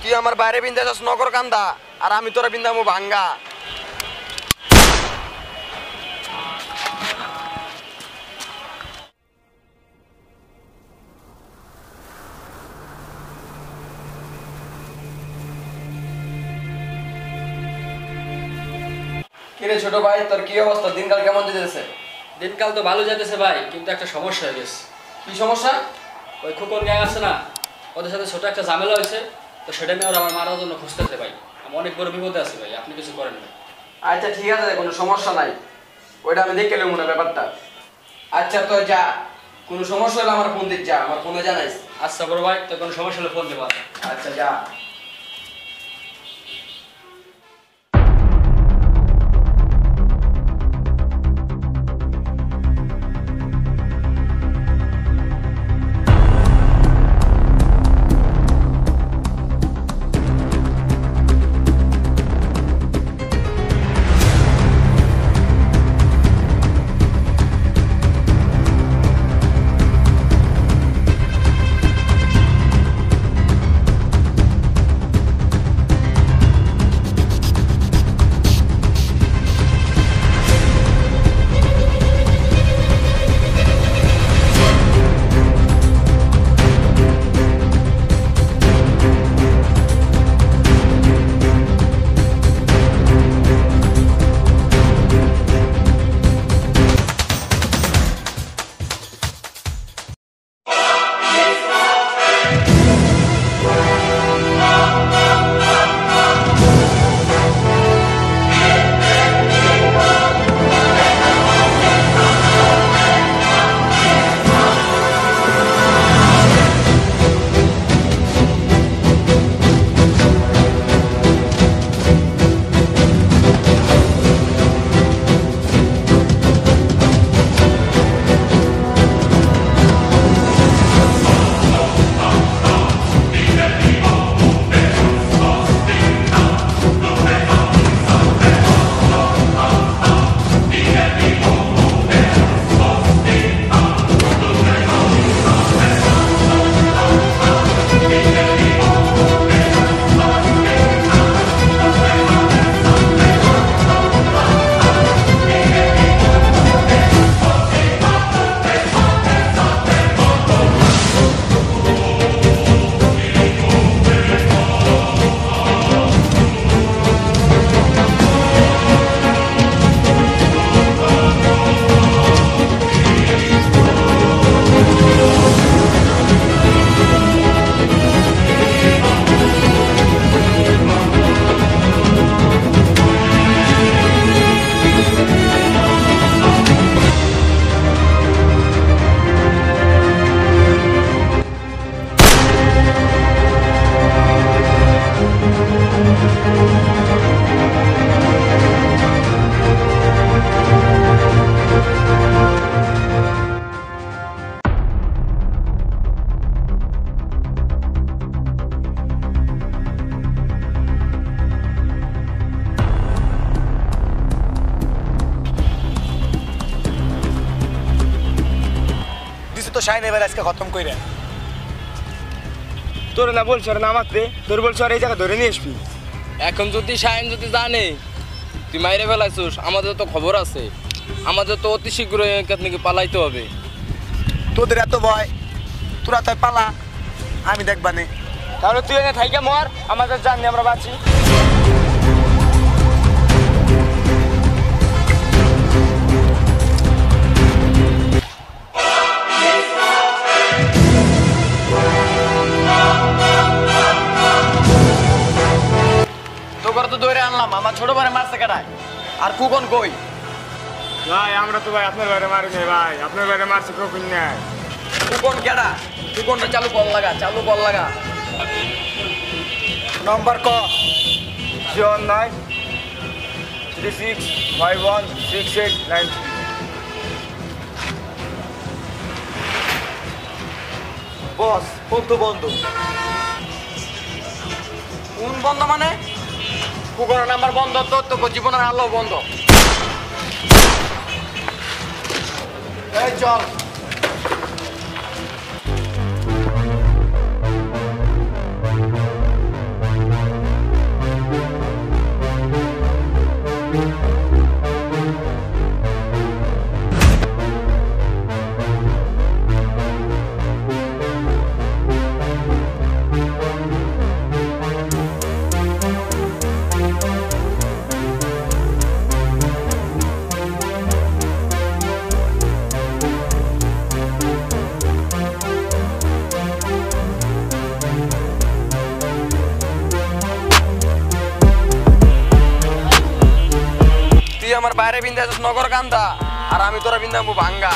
তুই আমার বাইরে বিন্দা যাস নগর কান্দা আর আমি তোরা বিন্দামু ভাঙ্গা। কিরে ছোট ভাই তোর কি অবস্থা? দিনকাল কেমন যেতেছে? দিনকাল তো ভালো যেতেছে ভাই কিন্তু একটা সমস্যা হয়ে গেছে। কি সমস্যা? ওই খোকন গ্যাং আছে না ওদের সাথে ছোট একটা ঝামেলা হয়েছে। তো সেটা নিয়ে ওরা আমার মারার জন্য খুঁজতেছে ভাই। আমি অনেক বড় বিপদে আছি ভাই আপনি কিছু করেন ভাই আচ্ছা ঠিক আছে কোনো সমস্যা নাই। ওইটা আমি দেখে নেব না ব্যাপারটা। আচ্ছা তো যা কোনো সমস্যা হলে আমার ফোন দিক যা আমার ফোনে জানাইস। আচ্ছা বড় ভাই তো কোনো সমস্যা হলে ফোন দেবো। আচ্ছা যা। তো শাইন এবার আজকে খতম কইরা। তোর না বলছ না আমাকে তোর বলছ আর এই জায়গা ধরে নিয়ে আসবি। এখন যদি সায়ন যদি জানে তুই মাইরে ফেলাইছিস আমাদের তো খবর আছে। আমাদের তো অতি শীঘ্র এখান থেকে পালাইতে হবে। তোদের এত ভয় তোরা তাই পালা। আমি দেখবানে। তাহলে তুই এনে থাইকে মর আমাদের জানি আমরা বাঁচি। ধরে আনলাম আমার ছোট ভাই মারছে কেটায় আর কুকন কই? ভাই আমরা তো ভাই আপনার বাইরে মারি নাই ভাই। আপনার বাইরে মারছে কখন নাই। কুকন কেডা? কুকনটা চালু বল লাগা চালু বল লাগা। নম্বর ক? Zero nine three six five one six eight nine বস বন্ধু বন্ধু? কোন বন্ধ মানে? কুকনের নাম্বার বন্ধ তো তো জীবনের আলো বন্ধ। এই চল। আমার বাইরে বিন্দা নগর কান্দা আর আমি তোরা বিন্দাবো ভাঙ্গা।